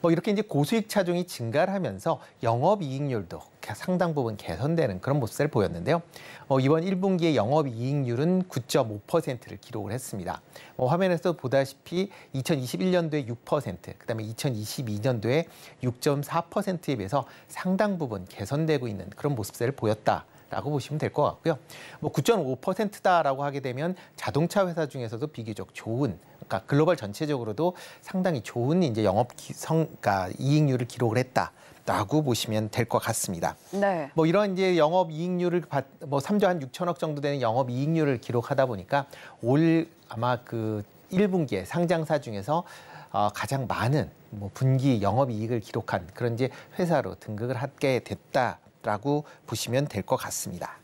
뭐 이렇게 이제 고수익 차종이 증가를 하면서 영업이익률도 상당 부분 개선되는 그런 모습을 보였는데요. 어, 이번 1분기의 영업이익률은 9.5%를 기록을 했습니다. 어, 화면에서 보다시피 2021년도에 6%, 그다음에 2022년도에 6.4%에 비해서 상당 부분 개선되고 있는 그런 모습을 보였다. 라고 보시면 될 것 같고요. 뭐 9.5%다라고 하게 되면 자동차 회사 중에서도 비교적 좋은 그러니까 글로벌 전체적으로도 상당히 좋은 이제 영업 성 그러니까 이익률을 기록을 했다. 라고 보시면 될 것 같습니다. 네. 뭐 이런 이제 영업 이익률을 받, 뭐 3조 한 6천억 정도 되는 영업 이익률을 기록하다 보니까 올 아마 그 1분기에 상장사 중에서 어, 가장 많은 뭐 분기 영업 이익을 기록한 그런 이제 회사로 등극을 하게 됐다 라고 보시면 될 것 같습니다.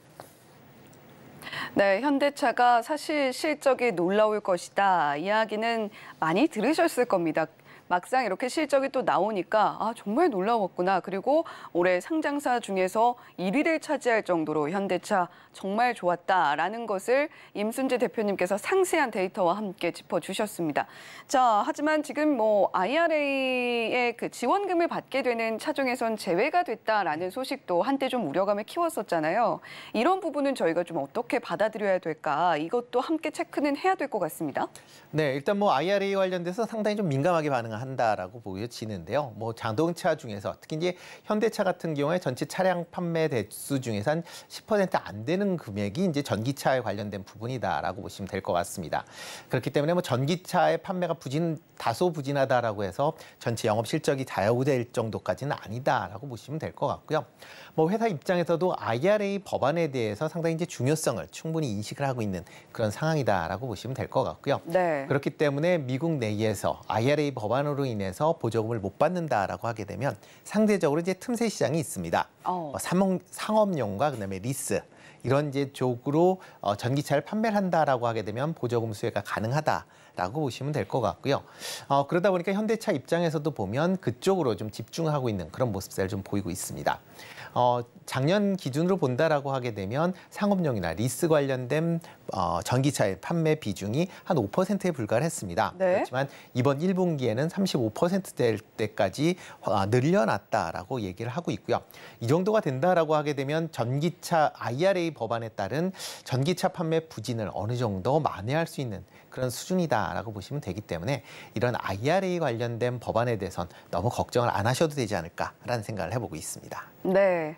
네, 현대차가 사실 실적이 놀라울 것이다. 이야기는 많이 들으셨을 겁니다. 막상 이렇게 실적이 또 나오니까 아 정말 놀라웠구나. 그리고 올해 상장사 중에서 1위를 차지할 정도로 현대차 정말 좋았다라는 것을 임순재 대표님께서 상세한 데이터와 함께 짚어주셨습니다. 자, 하지만 지금 뭐 IRA의 그 지원금을 받게 되는 차종에선 제외가 됐다라는 소식도 한때 좀 우려감을 키웠었잖아요. 이런 부분은 저희가 좀 어떻게 받아들여야 될까? 이것도 함께 체크는 해야 될 것 같습니다. 네, 일단 뭐 IRA 관련돼서 상당히 좀 민감하게 반응 한다라고 보여지는데요. 뭐 자동차 중에서 특히 이제 현대차 같은 경우에 전체 차량 판매 대수 중에서 한 10%안 되는 금액이 이제 전기차에 관련된 부분이다라고 보시면 될 것 같습니다. 그렇기 때문에 뭐 전기차의 판매가 부진 다소 부진하다라고 해서 전체 영업 실적이 좌우될 정도까지는 아니다라고 보시면 될 것 같고요. 뭐 회사 입장에서도 IRA 법안에 대해서 상당히 이제 중요성을 충분히 인식을 하고 있는 그런 상황이다라고 보시면 될 것 같고요. 네. 그렇기 때문에 미국 내에서 IRA 법안 으로 인해서 보조금을 못 받는다라고 하게 되면 상대적으로 이제 틈새 시장이 있습니다. 어. 어, 상업, 상업용과 그다음에 리스 이런 이제 쪽으로 어, 전기차를 판매를 한다라고 하게 되면 보조금 수혜가 가능하다. 라고 보시면 될 것 같고요. 어, 그러다 보니까 현대차 입장에서도 보면 그쪽으로 좀 집중하고 있는 그런 모습을 좀 보이고 있습니다. 어, 작년 기준으로 본다라고 하게 되면 상업용이나 리스 관련된 어, 전기차의 판매 비중이 한 5%에 불과했습니다. 네. 그렇지만 이번 1분기에는 35%될 때까지 어, 늘려놨다라고 얘기를 하고 있고요. 이 정도가 된다라고 하게 되면 전기차 IRA 법안에 따른 전기차 판매 부진을 어느 정도 만회할 수 있는 그런 수준이다라고 보시면 되기 때문에 이런 IRA 관련된 법안에 대해선 너무 걱정을 안 하셔도 되지 않을까라는 생각을 해보고 있습니다. 네.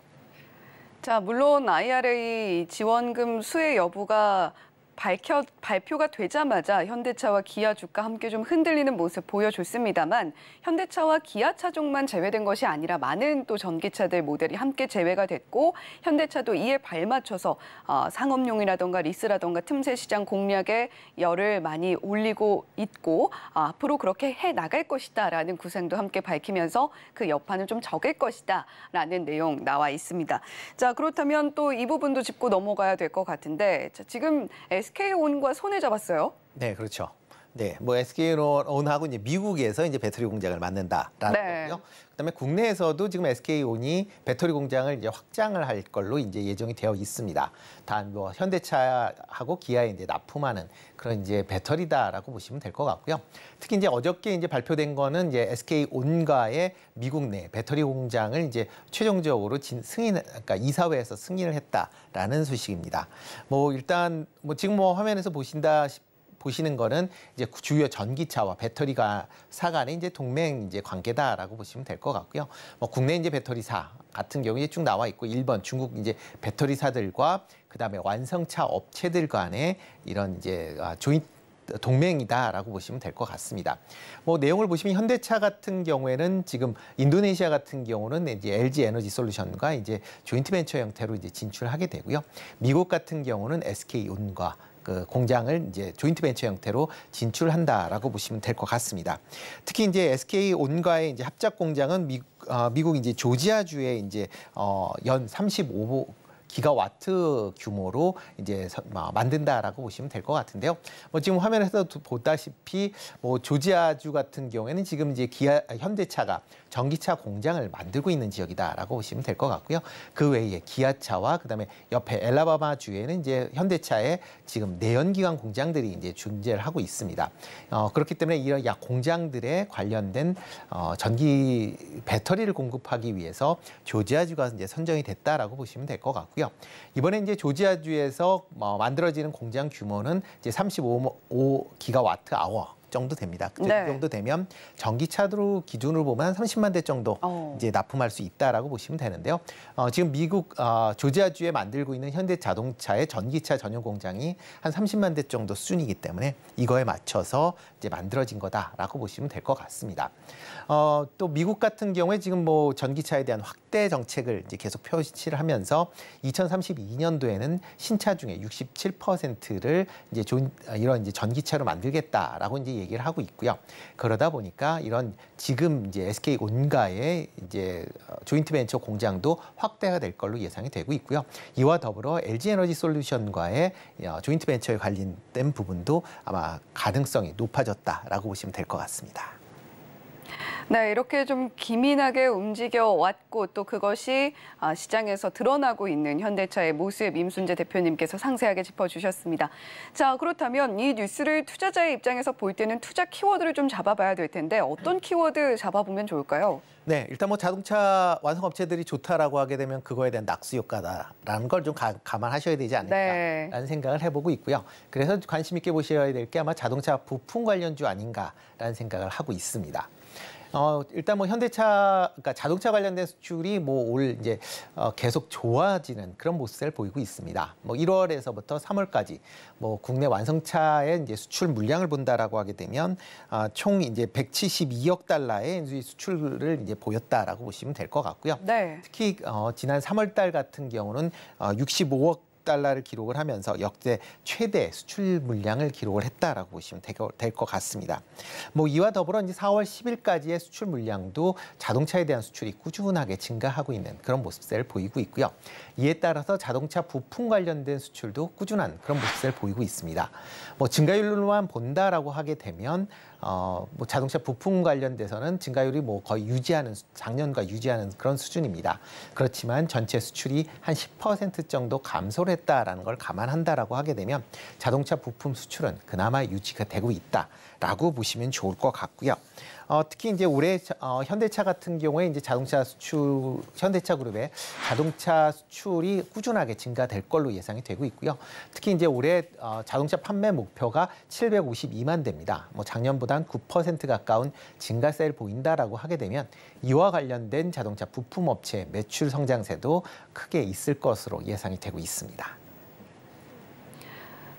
자, 물론 IRA 지원금 수혜 여부가 밝혀, 발표가 되자마자 현대차와 기아 주가 함께 좀 흔들리는 모습 보여줬습니다만 현대차와 기아 차종만 제외된 것이 아니라 많은 또 전기차들 모델이 함께 제외가 됐고 현대차도 이에 발맞춰서 어, 상업용이라던가 리스라던가 틈새 시장 공략에 열을 많이 올리고 있고 어, 앞으로 그렇게 해 나갈 것이다라는 구상도 함께 밝히면서 그 여파는 좀 적을 것이다라는 내용 나와 있습니다. 자 그렇다면 또 이 부분도 짚고 넘어가야 될 것 같은데 자, 지금 SK온과 손을 잡았어요. 네, 그렇죠. 네, 뭐 SK온하고 이제 미국에서 이제 배터리 공장을 만든다라는 네. 거고요. 그다음에 국내에서도 지금 SK온이 배터리 공장을 이제 확장을 할 걸로 이제 예정이 되어 있습니다. 단 뭐 현대차하고 기아에 이제 납품하는 그런 이제 배터리다라고 보시면 될 것 같고요. 특히 이제 어저께 이제 발표된 거는 이제 SK온과의 미국 내 배터리 공장을 이제 최종적으로 진, 승인, 그러니까 이사회에서 승인을 했다라는 소식입니다. 뭐 일단 뭐 지금 뭐 화면에서 보신다. 보시는 거는 이제 주요 전기차와 배터리가 사간의 이제 동맹 이제 관계다라고 보시면 될 것 같고요. 뭐 국내 이제 배터리사 같은 경우에 쭉 나와 있고 일본, 중국 이제 배터리사들과 그다음에 완성차 업체들 간의 이런 이제 아, 조인 동맹이다라고 보시면 될 것 같습니다. 뭐 내용을 보시면 현대차 같은 경우에는 지금 인도네시아 같은 경우는 이제 LG 에너지 솔루션과 이제 조인트 벤처 형태로 이제 진출하게 되고요. 미국 같은 경우는 SK 온과 그 공장을 이제 조인트 벤처 형태로 진출한다라고 보시면 될 것 같습니다. 특히 이제 SK 온과의 이제 합작 공장은 미, 어, 미국 이제 조지아주에 이제 어, 연 35호 기가와트 규모로 이제 만든다라고 보시면 될 것 같은데요. 뭐 지금 화면에서 보다시피 뭐 조지아주 같은 경우에는 지금 이제 기아 아, 현대차가 전기차 공장을 만들고 있는 지역이다라고 보시면 될 것 같고요. 그 외에 기아차와 그다음에 옆에 엘라바마 주에는 이제 현대차의 지금 내연기관 공장들이 이제 존재를 하고 있습니다. 어, 그렇기 때문에 이런 약 공장들에 관련된 어, 전기 배터리를 공급하기 위해서 조지아주가 이제 선정이 됐다라고 보시면 될 것 같고요. 이번에 이제 조지아주에서 어, 만들어지는 공장 규모는 이제 35 기가와트 아워 정도 됩니다. 그 네. 정도 되면 전기차로 기준으로 보면 한 30만 대 정도 어. 이제 납품할 수 있다라고 보시면 되는데요. 어, 지금 미국 어, 조지아주에 만들고 있는 현대 자동차의 전기차 전용 공장이 한 30만 대 정도 수준이기 때문에 이거에 맞춰서 이제 만들어진 거다라고 보시면 될 것 같습니다. 어, 또 미국 같은 경우에 지금 뭐 전기차에 대한 확대 정책을 이제 계속 표시를 하면서 2032년도에는 신차 중에 67%를 이제 조, 이런 이제 전기차로 만들겠다라고 이제 얘기를 하고 있고요. 그러다 보니까 이런 지금 이제 SK 온가의 이제 어, 조인트 벤처 공장도 확대가 될 걸로 예상이 되고 있고요. 이와 더불어 LG 에너지 솔루션과의 어, 조인트 벤처에 관련된 부분도 아마 가능성이 높아졌다라고 보시면 될 것 같습니다. 네, 이렇게 좀 기민하게 움직여 왔고 또 그것이 아, 시장에서 드러나고 있는 현대차의 모습 임순재 대표님께서 상세하게 짚어주셨습니다. 자, 그렇다면 이 뉴스를 투자자의 입장에서 볼 때는 투자 키워드를 좀 잡아봐야 될 텐데 어떤 키워드 잡아보면 좋을까요? 네, 일단 뭐 자동차 완성업체들이 좋다라고 하게 되면 그거에 대한 낙수 효과다라는 걸 좀 감안하셔야 되지 않을까라는 네. 생각을 해보고 있고요. 그래서 관심 있게 보셔야 될 게 아마 자동차 부품 관련주 아닌가라는 생각을 하고 있습니다. 어, 일단 뭐 현대차, 그러니까 자동차 관련된 수출이 뭐 올 이제 어, 계속 좋아지는 그런 모습을 보이고 있습니다. 뭐 1월에서부터 3월까지 뭐 국내 완성차의 이제 수출 물량을 본다라고 하게 되면 아, 총 이제 172억 달러의 수출을 이제 보였다라고 보시면 될 것 같고요. 네. 특히 어, 지난 3월 달 같은 경우는 어, 65억 달러를 기록을 하면서 역대 최대 수출 물량을 기록을 했다라고 보시면 될 것 같습니다. 뭐 이와 더불어 이제 4월 10일까지의 수출 물량도 자동차에 대한 수출이 꾸준하게 증가하고 있는 그런 모습을 보이고 있고요. 이에 따라서 자동차 부품 관련된 수출도 꾸준한 그런 모습을 보이고 있습니다. 뭐 증가율로만 본다라고 하게 되면 어, 뭐 자동차 부품 관련돼서는 증가율이 뭐 거의 유지하는 수- 작년과 유지하는 그런 수준입니다. 그렇지만 전체 수출이 한 10% 정도 감소를 했다라는 걸 감안한다라고 하게 되면 자동차 부품 수출은 그나마 유지가 되고 있다라고 보시면 좋을 것 같고요. 어, 특히 이제 올해 자- 어, 현대차 같은 경우에 이제 자동차 수출 현대차 그룹의 자동차 수출이 꾸준하게 증가될 걸로 예상이 되고 있고요. 특히 이제 올해 어, 자동차 판매 목표가 752만 대입니다. 뭐 작년보다 한 9% 가까운 증가세를 보인다라고 하게 되면 이와 관련된 자동차 부품 업체 매출 성장세도 크게 있을 것으로 예상이 되고 있습니다.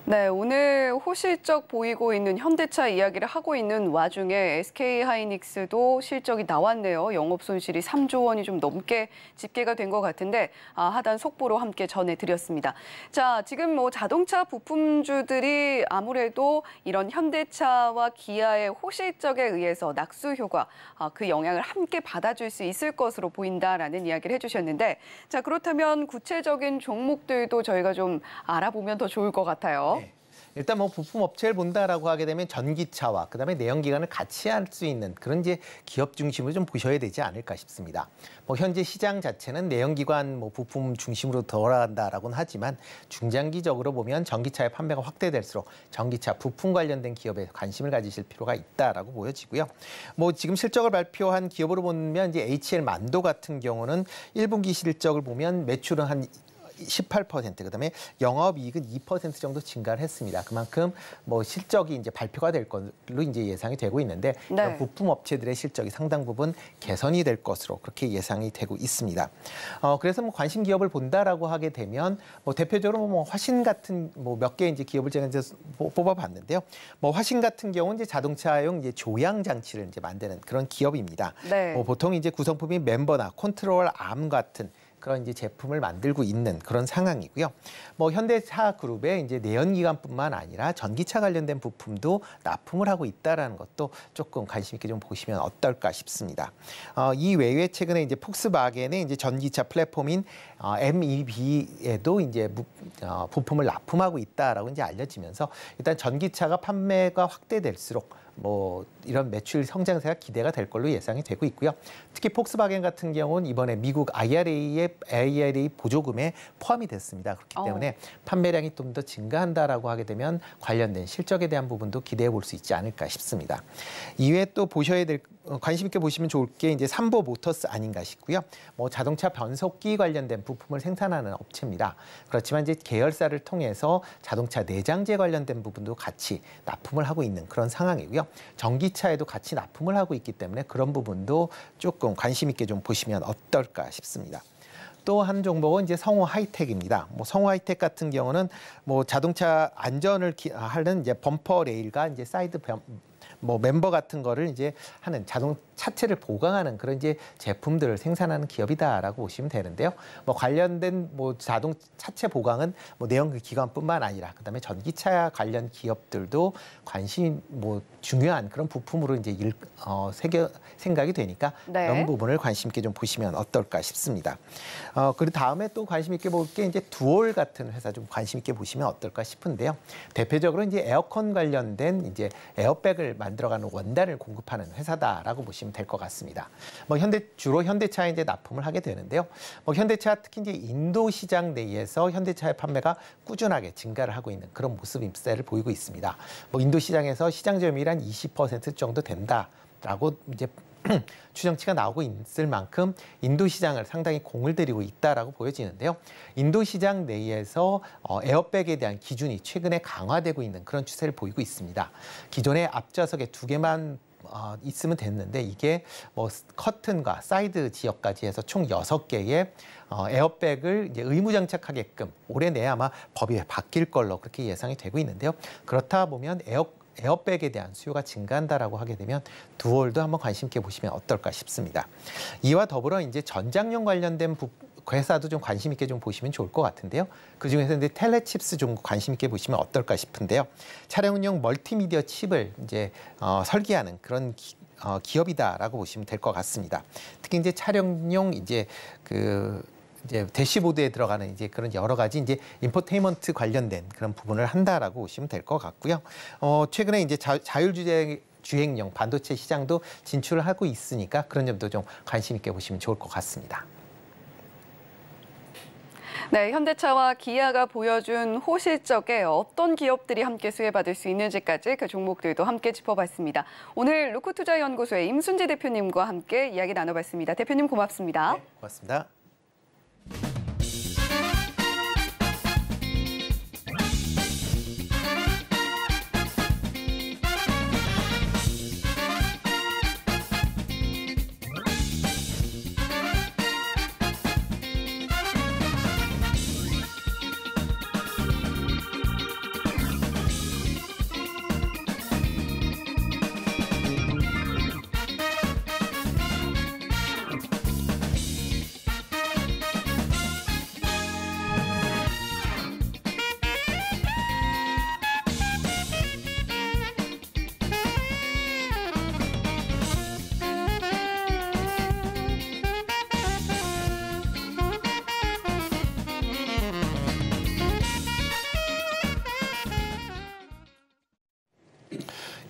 네, 오늘 호실적 보이고 있는 현대차 이야기를 하고 있는 와중에 SK 하이닉스도 실적이 나왔네요. 영업 손실이 3조 원이 좀 넘게 집계가 된 것 같은데 아, 하단 속보로 함께 전해드렸습니다. 자, 지금 뭐 자동차 부품주들이 아무래도 이런 현대차와 기아의 호실적에 의해서 낙수 효과 아, 그 영향을 함께 받아줄 수 있을 것으로 보인다라는 이야기를 해주셨는데 자 그렇다면 구체적인 종목들도 저희가 좀 알아보면 더 좋을 것 같아요. 네. 일단 뭐 부품 업체를 본다라고 하게 되면 전기차와 그다음에 내연기관을 같이 할 수 있는 그런 이제 기업 중심으로 좀 보셔야 되지 않을까 싶습니다. 뭐 현재 시장 자체는 내연기관 뭐 부품 중심으로 돌아간다라고는 하지만 중장기적으로 보면 전기차의 판매가 확대될수록 전기차 부품 관련된 기업에 관심을 가지실 필요가 있다라고 보여지고요. 뭐 지금 실적을 발표한 기업으로 보면 이제 HL 만도 같은 경우는 1분기 실적을 보면 매출은 한 18% 그다음에 영업이익은 2% 정도 증가를 했습니다. 그만큼 뭐 실적이 이제 발표가 될 걸로 이제 예상이 되고 있는데 네. 부품 업체들의 실적이 상당 부분 개선이 될 것으로 그렇게 예상이 되고 있습니다. 어 그래서 뭐 관심 기업을 본다라고 하게 되면 뭐 대표적으로 뭐 화신 같은 뭐 몇 개 이제 기업을 제가 이제 뽑아봤는데요. 뭐 화신 같은 경우는 이제 자동차용 이제 조향 장치를 이제 만드는 그런 기업입니다. 네. 뭐 보통 이제 구성품이 멤버나 컨트롤 암 같은 그런 이제 제품을 만들고 있는 그런 상황이고요. 뭐 현대차 그룹의 이제 내연기관뿐만 아니라 전기차 관련된 부품도 납품을 하고 있다라는 것도 조금 관심 있게 좀 보시면 어떨까 싶습니다. 어, 이 외에 최근에 이제 폭스바겐의 이제 전기차 플랫폼인 어, MEB에도 이제 무, 어, 부품을 납품하고 있다라고 이제 알려지면서 일단 전기차가 판매가 확대될수록 뭐 이런 매출 성장세가 기대가 될 걸로 예상이 되고 있고요. 특히 폭스바겐 같은 경우는 이번에 미국 IRA의 IRA 보조금에 포함이 됐습니다. 그렇기 어. 때문에 판매량이 좀 더 증가한다라고 하게 되면 관련된 실적에 대한 부분도 기대해 볼 수 있지 않을까 싶습니다. 이외에 또 보셔야 될 어, 관심 있게 보시면 좋을 게 이제 삼보 모터스 아닌가 싶고요. 뭐 자동차 변속기 관련된 부품을 생산하는 업체입니다. 그렇지만 이제 계열사를 통해서 자동차 내장재 관련된 부분도 같이 납품을 하고 있는 그런 상황이고요. 전기차에도 같이 납품을 하고 있기 때문에 그런 부분도 조금 관심 있게 좀 보시면 어떨까 싶습니다. 또한 종목은 이제 성우 하이텍입니다. 뭐 성우 하이텍 같은 경우는 뭐 자동차 안전을 기, 하는 이제 범퍼 레일과 이제 사이드 범, 뭐 멤버 같은 거를 이제 하는 자동 차체를 보강하는 그런 이제 제품들을 생산하는 기업이다라고 보시면 되는데요. 뭐 관련된 뭐 자동 차체 보강은 뭐 내연 기관뿐만 아니라 그다음에 전기차 관련 기업들도 관심 뭐 중요한 그런 부품으로 이제 일, 어, 새겨, 생각이 되니까 네. 그런 부분을 관심 있게 좀 보시면 어떨까 싶습니다. 어, 그리고 다음에 또 관심 있게 볼 게 이제 두올 같은 회사 좀 관심 있게 보시면 어떨까 싶은데요. 대표적으로 이제 에어컨 관련된 이제 에어백을 만들어가는 원단을 공급하는 회사다라고 보시면 될 것 같습니다. 뭐 현대 주로 현대차에 이제 납품을 하게 되는데요. 뭐 현대차 특히 이제 인도 시장 내에서 현대차의 판매가 꾸준하게 증가를 하고 있는 그런 모습 임세를 보이고 있습니다. 뭐 인도 시장에서 시장 점유율 한20% 정도 된다라고 이제 추정치가 나오고 있을 만큼 인도 시장을 상당히 공을 들이고 있다라고 보여지는데요. 인도 시장 내에서 어, 에어백에 대한 기준이 최근에 강화되고 있는 그런 추세를 보이고 있습니다. 기존에 앞좌석에 두 개만 어, 있으면 됐는데 이게 뭐 커튼과 사이드 지역까지 해서 총 여섯 개의 어, 에어백을 이제 의무 장착하게끔 올해 내에 아마 법이 바뀔 걸로 그렇게 예상이 되고 있는데요. 그렇다 보면 에어 에어백에 대한 수요가 증가한다라고 하게 되면 두올도 한번 관심 있게 보시면 어떨까 싶습니다. 이와 더불어 이제 전장용 관련된 부, 회사도 좀 관심 있게 좀 보시면 좋을 것 같은데요. 그 중에서 이제 텔레칩스 좀 관심 있게 보시면 어떨까 싶은데요. 차량용 멀티미디어 칩을 이제 어, 설계하는 그런 기, 어, 기업이다라고 보시면 될 것 같습니다. 특히 이제 차량용 이제 그 이제 대시보드에 들어가는 이제 그런 여러 가지 이제 인포테인먼트 관련된 그런 부분을 한다라고 보시면 될 것 같고요. 어, 최근에 이제 자, 자율주행 주행용 반도체 시장도 진출을 하고 있으니까 그런 점도 좀 관심 있게 보시면 좋을 것 같습니다. 네, 현대차와 기아가 보여준 호실적에 어떤 기업들이 함께 수혜받을 수 있는지까지 그 종목들도 함께 짚어봤습니다. 오늘 루크투자연구소의 임순지 대표님과 함께 이야기 나눠봤습니다. 대표님 고맙습니다. 네, 고맙습니다.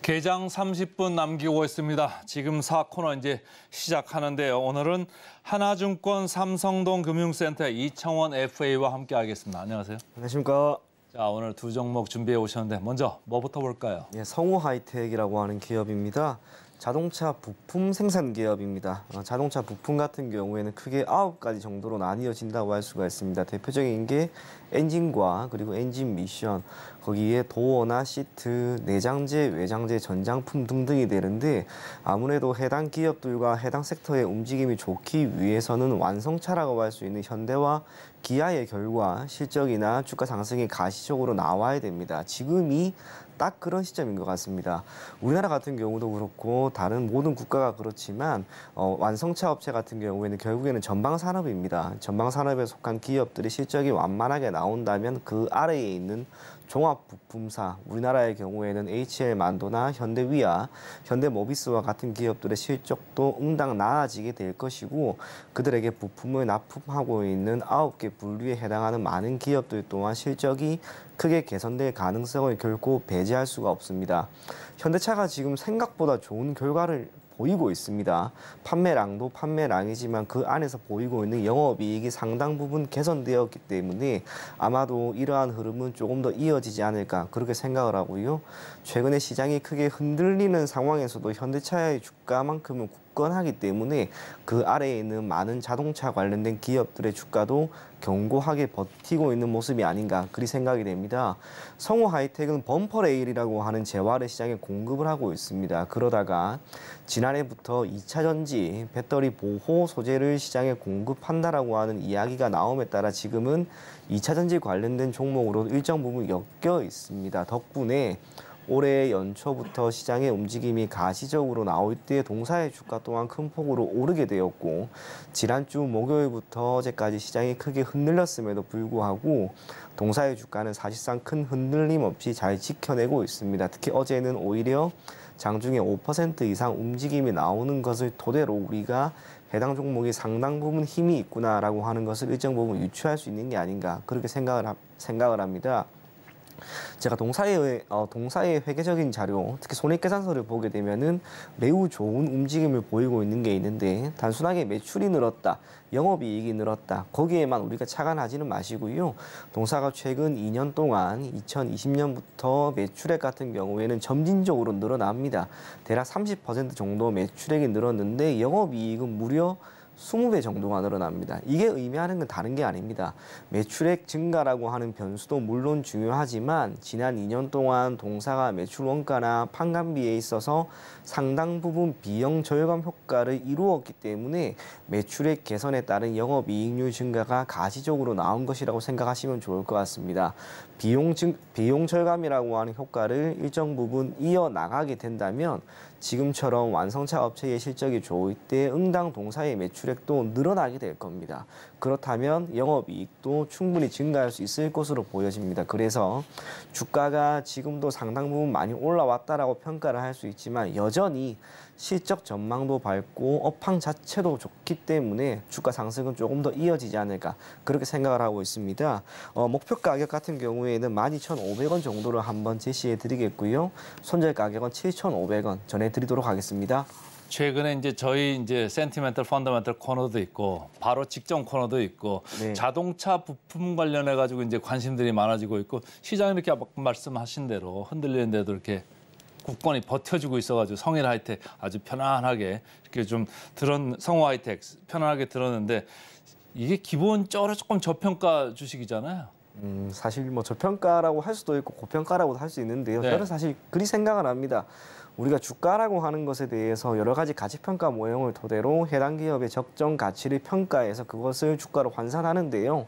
개장 30분 남기고 있습니다. 지금 사 코너 이제 시작하는데요. 오늘은 하나증권 삼성동 금융센터 이창원 FA와 함께 하겠습니다. 안녕하세요. 안녕하십니까. 자 오늘 두 종목 준비해 오셨는데 먼저 뭐부터 볼까요? 예, 성우 하이텍이라고 하는 기업입니다. 자동차 부품 생산 기업입니다. 어, 자동차 부품 같은 경우에는 크게 아홉 가지 정도로 나뉘어진다고 할 수가 있습니다. 대표적인 게 엔진과 그리고 엔진 미션, 거기에 도어나 시트, 내장재, 외장재, 전장품 등등이 되는데 아무래도 해당 기업들과 해당 섹터의 움직임이 좋기 위해서는 완성차라고 할 수 있는 현대와 기아의 결과 실적이나 주가 상승이 가시적으로 나와야 됩니다. 지금이 딱 그런 시점인 것 같습니다. 우리나라 같은 경우도 그렇고 다른 모든 국가가 그렇지만 어, 완성차 업체 같은 경우에는 결국에는 전방 산업입니다. 전방 산업에 속한 기업들이 실적이 완만하게 나온다면 그 아래에 있는 종합 부품사 우리나라의 경우에는 HL 만도나 현대위아, 현대모비스와 같은 기업들의 실적도 응당 나아지게 될 것이고 그들에게 부품을 납품하고 있는 아홉 개 분류에 해당하는 많은 기업들 또한 실적이 크게 개선될 가능성을 결코 배제할 수가 없습니다. 현대차가 지금 생각보다 좋은 결과를 보이고 있습니다. 판매량도 판매량이지만 그 안에서 보이고 있는 영업이익이 상당 부분 개선되었기 때문에 아마도 이러한 흐름은 조금 더 이어지지 않을까 그렇게 생각을 하고요. 최근에 시장이 크게 흔들리는 상황에서도 현대차의 주가만큼은 굳건하기 때문에 그 아래에 있는 많은 자동차 관련된 기업들의 주가도 견고하게 버티고 있는 모습이 아닌가 그리 생각이 됩니다. 성우 하이텍은 범퍼 레일이라고 하는 재화를 시장에 공급을 하고 있습니다. 그러다가 지난해부터 2차 전지 배터리 보호 소재를 시장에 공급한다라고 하는 이야기가 나옴에 따라 지금은 2차 전지 관련된 종목으로 일정 부분 엮여 있습니다. 덕분에 올해 연초부터 시장의 움직임이 가시적으로 나올 때 동사의 주가 또한 큰 폭으로 오르게 되었고 지난주 목요일부터 어제까지 시장이 크게 흔들렸음에도 불구하고 동사의 주가는 사실상 큰 흔들림 없이 잘 지켜내고 있습니다. 특히 어제는 오히려 장중에 5% 이상 움직임이 나오는 것을 토대로 우리가 해당 종목이 상당 부분 힘이 있구나라고 하는 것을 일정 부분 유추할 수 있는 게 아닌가 그렇게 생각을 하, 생각을 합니다. 제가 동사의 어, 동사의 회계적인 자료, 특히 손익계산서를 보게 되면은 매우 좋은 움직임을 보이고 있는 게 있는데 단순하게 매출이 늘었다, 영업이익이 늘었다 거기에만 우리가 착안하지는 마시고요. 동사가 최근 2년 동안 2020년부터 매출액 같은 경우에는 점진적으로 늘어납니다. 대략 30% 정도 매출액이 늘었는데 영업이익은 무려 20배 정도가 늘어납니다. 이게 의미하는 건 다른 게 아닙니다. 매출액 증가라고 하는 변수도 물론 중요하지만 지난 2년 동안 동사가 매출 원가나 판관비에 있어서 상당 부분 비용 절감 효과를 이루었기 때문에 매출액 개선에 따른 영업이익률 증가가 가시적으로 나온 것이라고 생각하시면 좋을 것 같습니다. 비용 증, 비용 절감이라고 하는 효과를 일정 부분 이어 나가게 된다면 지금처럼 완성차 업체의 실적이 좋을 때 응당 동사의 매출액도 늘어나게 될 겁니다. 그렇다면 영업이익도 충분히 증가할 수 있을 것으로 보여집니다. 그래서 주가가 지금도 상당 부분 많이 올라왔다라고 평가를 할 수 있지만 여전히 실적 전망도 밝고 업황 자체도 좋기 때문에 주가 상승은 조금 더 이어지지 않을까 그렇게 생각을 하고 있습니다. 어, 목표 가격 같은 경우에는 12,500원 정도를 한번 제시해 드리겠고요. 손절 가격은 7,500원 전해 드리도록 하겠습니다. 최근에 이제 저희 이제 센티멘털 펀더멘털 코너도 있고 바로 직전 코너도 있고 네. 자동차 부품 관련해 가지고 이제 관심들이 많아지고 있고 시장이 이렇게 말씀하신 대로 흔들리는 데도 이렇게 굳건히 버텨주고 있어가지고 성일 하이텍 아주 편안하게 이렇게 좀 들은 성우 하이텍 편안하게 들었는데 이게 기본적으로 조금 저평가 주식이잖아요. 음, 사실 뭐 저평가라고 할 수도 있고 고평가라고도 할 수 있는데요. 네. 저는 사실 그리 생각을 합니다. 우리가 주가라고 하는 것에 대해서 여러 가지 가치평가 모형을 토대로 해당 기업의 적정 가치를 평가해서 그것을 주가로 환산하는데요.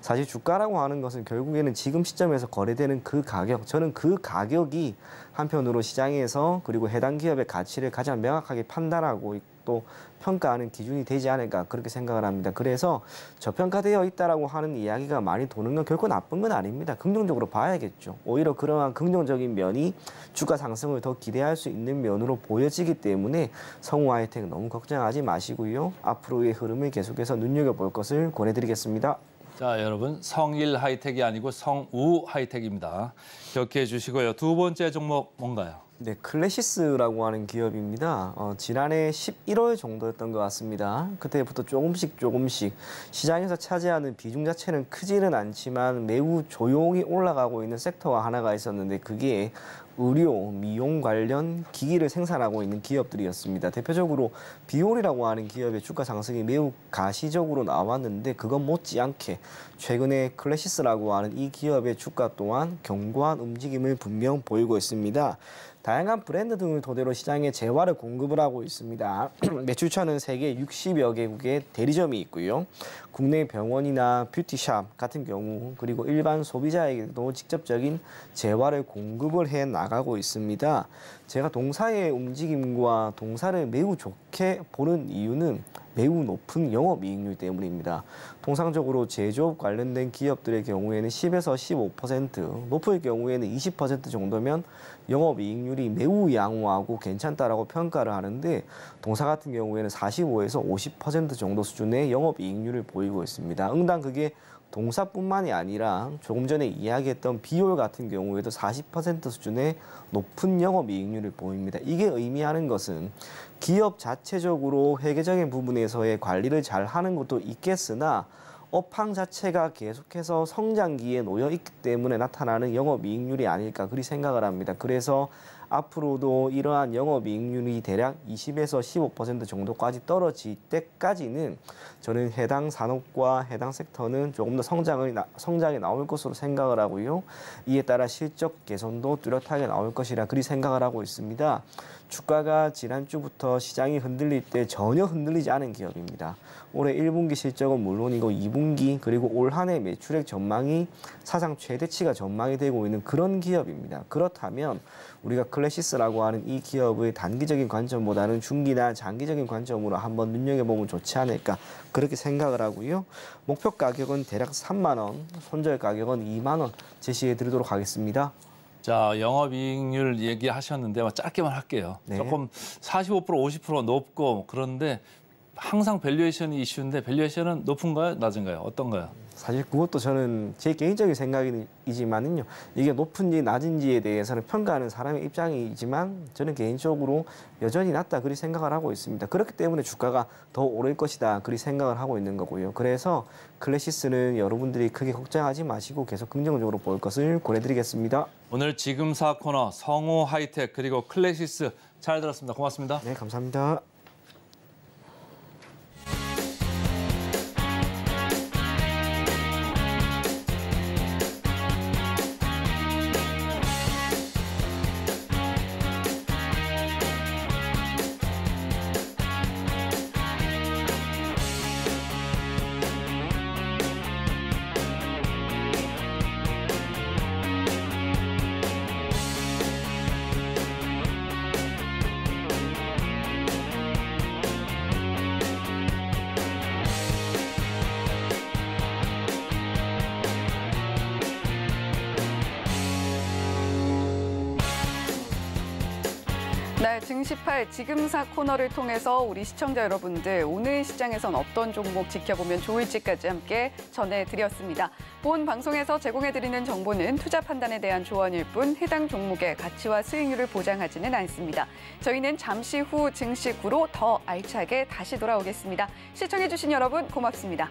사실 주가라고 하는 것은 결국에는 지금 시점에서 거래되는 그 가격, 저는 그 가격이 한편으로 시장에서 그리고 해당 기업의 가치를 가장 명확하게 판단하고 또 평가하는 기준이 되지 않을까 그렇게 생각을 합니다. 그래서 저평가되어 있다라고 하는 이야기가 많이 도는 건 결코 나쁜 건 아닙니다. 긍정적으로 봐야겠죠. 오히려 그러한 긍정적인 면이 주가 상승을 더 기대할 수 있는 면으로 보여지기 때문에 성우 하이텍 너무 걱정하지 마시고요. 앞으로의 흐름을 계속해서 눈여겨볼 것을 권해드리겠습니다. 자, 여러분 성일 하이텍이 아니고 성우 하이텍입니다. 기억해 주시고요. 두 번째 종목 뭔가요? 네, 클래시스라고 하는 기업입니다. 어, 지난해 11월 정도였던 것 같습니다. 그때부터 조금씩 조금씩 시장에서 차지하는 비중 자체는 크지는 않지만 매우 조용히 올라가고 있는 섹터가 하나가 있었는데 그게 의료, 미용 관련 기기를 생산하고 있는 기업들이었습니다. 대표적으로 비올이라고 하는 기업의 주가 상승이 매우 가시적으로 나왔는데 그것 못지않게 최근에 클래시스라고 하는 이 기업의 주가 또한 견고한 움직임을 분명 보이고 있습니다. 다양한 브랜드 등을 토대로 시장에 재화를 공급을 하고 있습니다. 매출처는 세계 60여 개국의 대리점이 있고요. 국내 병원이나 뷰티샵 같은 경우 그리고 일반 소비자에게도 직접적인 재화를 공급을 해 나가고 있습니다. 제가 동사의 움직임과 동사를 매우 좋게 보는 이유는 매우 높은 영업이익률 때문입니다. 통상적으로 제조업 관련된 기업들의 경우에는 10에서 15%, 높을 경우에는 20% 정도면 영업이익률이 매우 양호하고 괜찮다라고 평가를 하는데 동사 같은 경우에는 45에서 50% 정도 수준의 영업이익률을 보이고 있습니다. 응당 그게 동사뿐만이 아니라 조금 전에 이야기했던 비올 같은 경우에도 40% 수준의 높은 영업 이익률을 보입니다. 이게 의미하는 것은 기업 자체적으로 회계적인 부분에서의 관리를 잘 하는 것도 있겠으나 업황 자체가 계속해서 성장기에 놓여 있기 때문에 나타나는 영업 이익률이 아닐까 그리 생각을 합니다. 그래서 앞으로도 이러한 영업이익률이 대략 20에서 15% 정도까지 떨어질 때까지는 저는 해당 산업과 해당 섹터는 조금 더 성장을 성장이 나올 것으로 생각을 하고요. 이에 따라 실적 개선도 뚜렷하게 나올 것이라 그리 생각을 하고 있습니다. 주가가 지난주부터 시장이 흔들릴 때 전혀 흔들리지 않은 기업입니다. 올해 1분기 실적은 물론이고 2분기 그리고 올 한 해 매출액 전망이 사상 최대치가 전망이 되고 있는 그런 기업입니다. 그렇다면 우리가 클래시스라고 하는 이 기업의 단기적인 관점보다는 중기나 장기적인 관점으로 한번 눈여겨보면 좋지 않을까 그렇게 생각을 하고요. 목표 가격은 대략 3만 원, 손절 가격은 2만 원 제시해 드리도록 하겠습니다. 자, 영업이익률 얘기하셨는데 뭐 짧게만 할게요. 네. 조금 45% 50% 높고 그런데 항상 valuation이 이슈인데 valuation은 높은가요, 낮은가요? 어떤가요? 사실 그것도 저는 제 개인적인 생각이지만은요. 이게 높은지 낮은지에 대해서는 평가하는 사람의 입장이지만 저는 개인적으로 여전히 낮다 그리 생각을 하고 있습니다. 그렇기 때문에 주가가 더 오를 것이다 그리 생각을 하고 있는 거고요. 그래서 클래시스는 여러분들이 크게 걱정하지 마시고 계속 긍정적으로 볼 것을 권해드리겠습니다. 오늘 지금 사 코너 성우 하이텍 그리고 클래시스 잘 들었습니다. 고맙습니다. 네, 감사합니다. 지금사 코너를 통해서 우리 시청자 여러분들 오늘 시장에선 어떤 종목 지켜보면 좋을지까지 함께 전해드렸습니다. 본 방송에서 제공해드리는 정보는 투자 판단에 대한 조언일 뿐 해당 종목의 가치와 수익률을 보장하지는 않습니다. 저희는 잠시 후 증시 구로 더 알차게 다시 돌아오겠습니다. 시청해주신 여러분 고맙습니다.